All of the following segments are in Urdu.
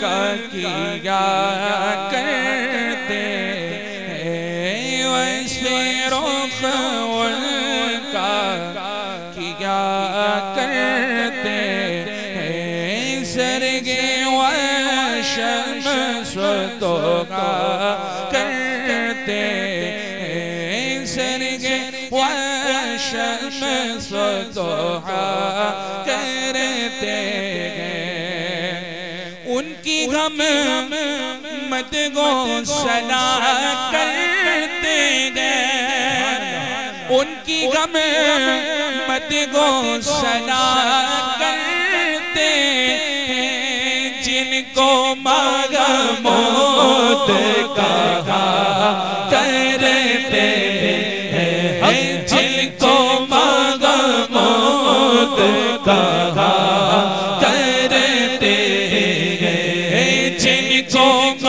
کا کیا کرتے ہیں؟ روخ کا کیا کرتے ہیں؟ سرگے وشم سوتو کا کرتے ہیں؟ سرگے وشم سوتو شمس تو ان کی غم مد گو سلا کرتے گئے ان کی غم مد گو سلا کرتے جن کو ماغا موت کہا کرتے جن کو ماغا موت کہا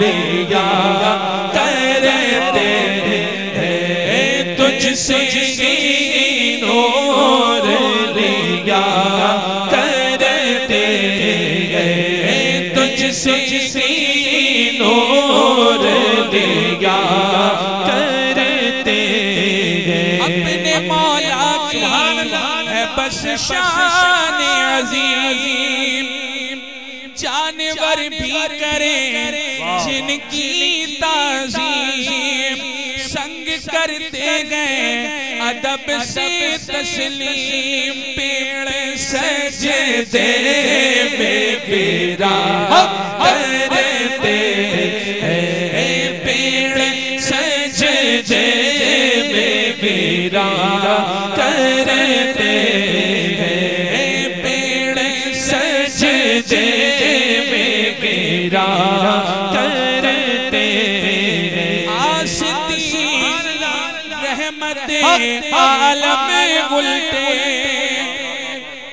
لیا کرتے تجھ سے نور لیا کرتے تجھ سے نور لیا کرتے اپنے مولا کی ہے بس شان عظیم۔ جن کی تعظیم سنگ کرتے گئے، ادب سے تسلیم پیڑ سجدے میں پیرا کرتے ہیں۔ پیڑ سجدے میں پیرا کرتے ہیں۔ پیڑ سجدے میں پیرا کرتے عالم گلتے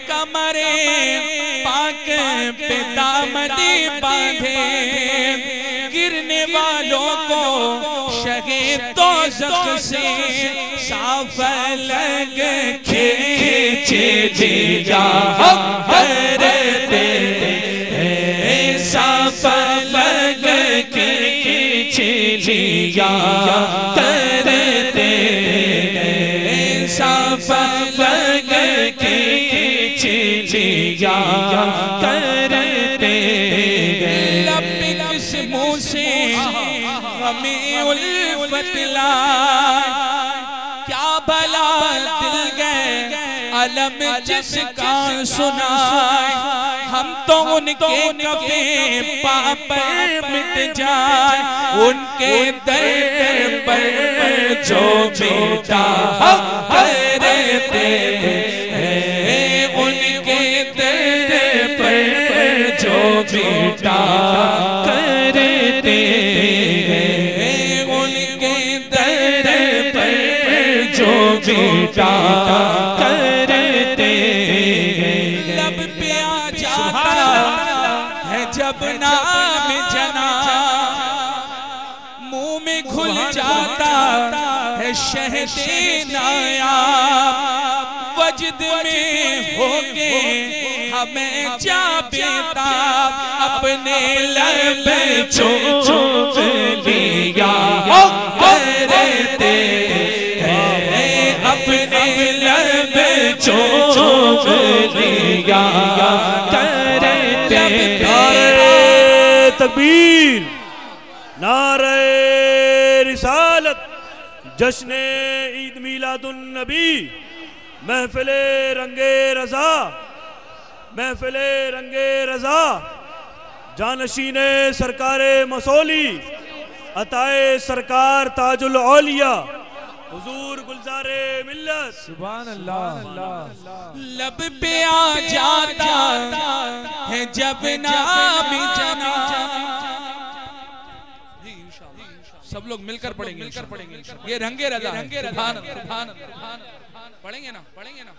کمرے پاک پہ دامدی باندھے گرنے والوں کو شہید تو زخ سے صاف لگ کھیچے جی جا کرتے صاف لگ کھیچے لیا کرتے صاف کھیچے لیا کرتے لب کس منہ سے ہمیں الفت لا۔ کیا بھلا دل گئے علم جس کا سنائے۔ ہم تو ان کے کفے پاپر مٹ جائے۔ ان کے در پر جو بیٹا کرتے ان کرتے ان کے در پر جو بیٹا کرتے لب پہ آ جاتا ہے جب نام جنا۔ منہ میں کھل جاتا ہے شہد نایاب۔ وجد میں ہو کے ہمیں جا بیتا اپنے لب چوچ چوچ لیا نعرہ تکبیر، نعرہ رسالت، جشن عید میلاد النبی، محفل رنگ رضا، محفل رنگ رضا جانشین سرکار مسولی، عطائے سرکار تاج الاولیاء حضور گلزار ملت. لب پہ آ جاتا جب نام جنا سب لوگ مل کر پڑھیں گے یہ رنگے رضا سبحان اللہ. پڑھیں گے نا پڑھیں گے نا.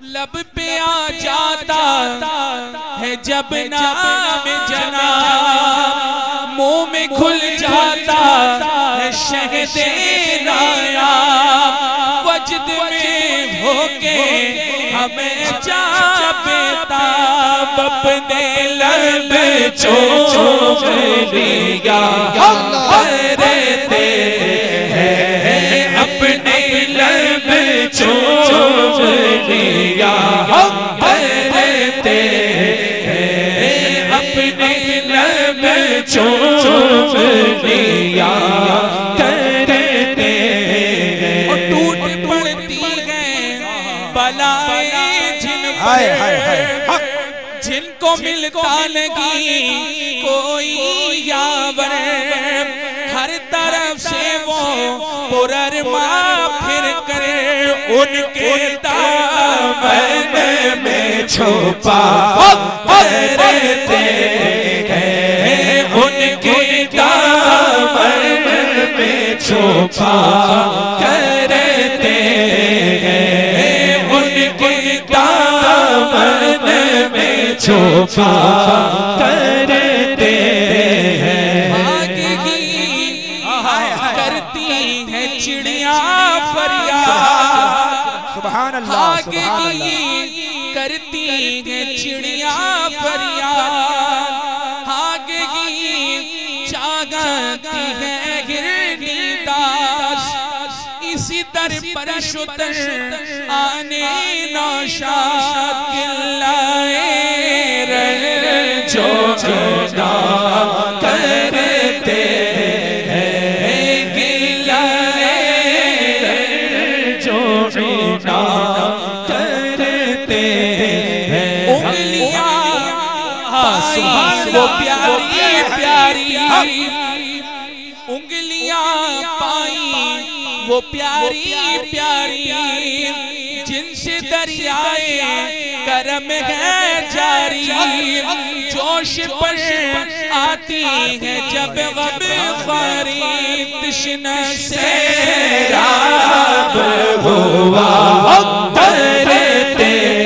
لب پہ آ جاتا ہے جب نام جنا۔ منہ میں کھل جاتا ہے شہد رایا وجد میں ہو کے ہمیں چاپتا اپنے لب چوم لیا کرتے ہیں اپنے لب چوم لیا کرتے ہیں۔ اپنے لب چوم لیا کرتے ہیں۔ ٹوٹ پڑتی ہے بلائیں جن ہائے ہائے ہائے۔ پر جن کو ملتا لگی کوئی یاور ہر طرف سے وہ پررما پھر کرے ان کے دامن میں چھوپا کرتے ہیں۔ ان کے دامن میں چھوپا کرتے ہیں۔ ان کے دامن میں چھوپا کرتے اللہ۔ آگے کرتی ہے چڑیاں فریاد۔ آگے چاگتی ہے گرنی داس اسی در پر شتر آنے نوشاد رہ جو جدا کرتے کرتے ہیں۔ انگلیاں پائی وہ پیاری پیاری انگلیاں پائی، وہ پیاری پیاری۔ جن سے دریائے کرم ہے جاری، جوش پر آتی ہے جب غم خاری تشن سے راب ہوا۔ کرتے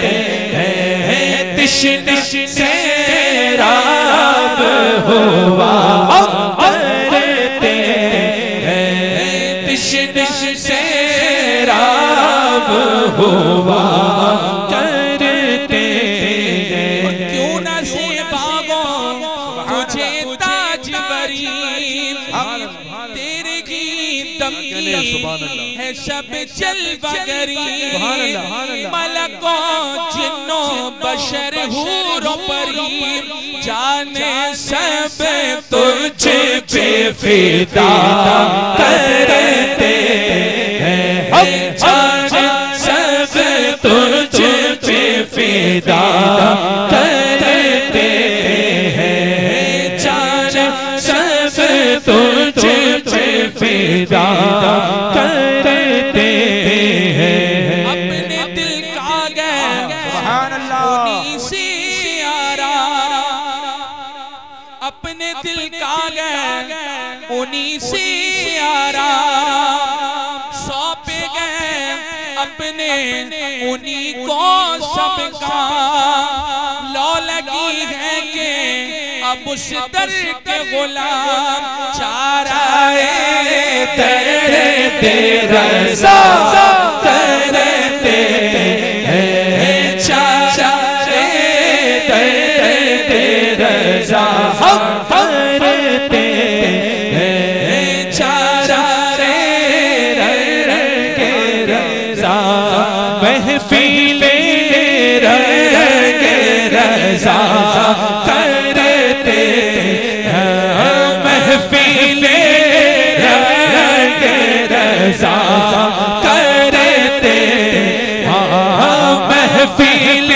جشن سیراب ہوا کرتے ہیں جشن سیراب ہوا۔ ہے سب جلوہ گریب ملکوں جنوں بشر حور و پریب جانے سب تجھ پہ فدا کرتے ہیں۔ جانے انہی سے آرا، سوپے گئے اپنے انہی کو سب کا۔ لو لگی ہے کہ اب اس در کے غلام چارائے تیرے تیرے رضا کرتے ہیں رضا کرتے ہیں۔ محفیل رنگ رضا کرتے ہاں محفیل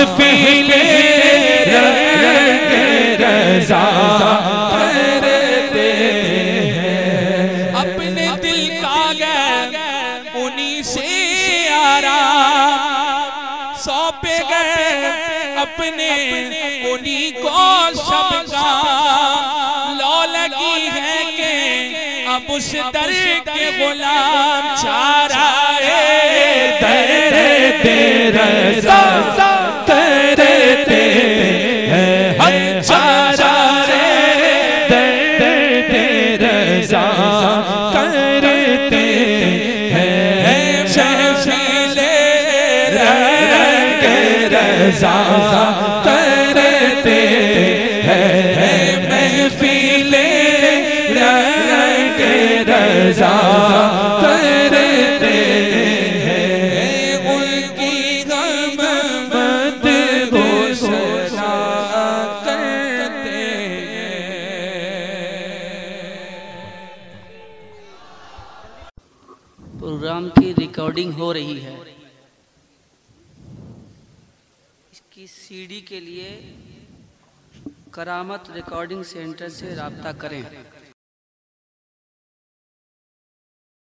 محفیلے رنگ رضا کرتے ہیں۔ اپنے دل کا گئے انہی سے آرام سوپے گئے اپنے انہی کو اب اس در کے غلام چارہ تیرے رضا کرتے ہیں۔ ان کی غم مد گوشرا کرتے پروگرام کی ریکارڈنگ ہو رہی ہے۔ اس کی سی ڈی کے لیے کرامت ریکارڈنگ سینٹر سے رابطہ کریں۔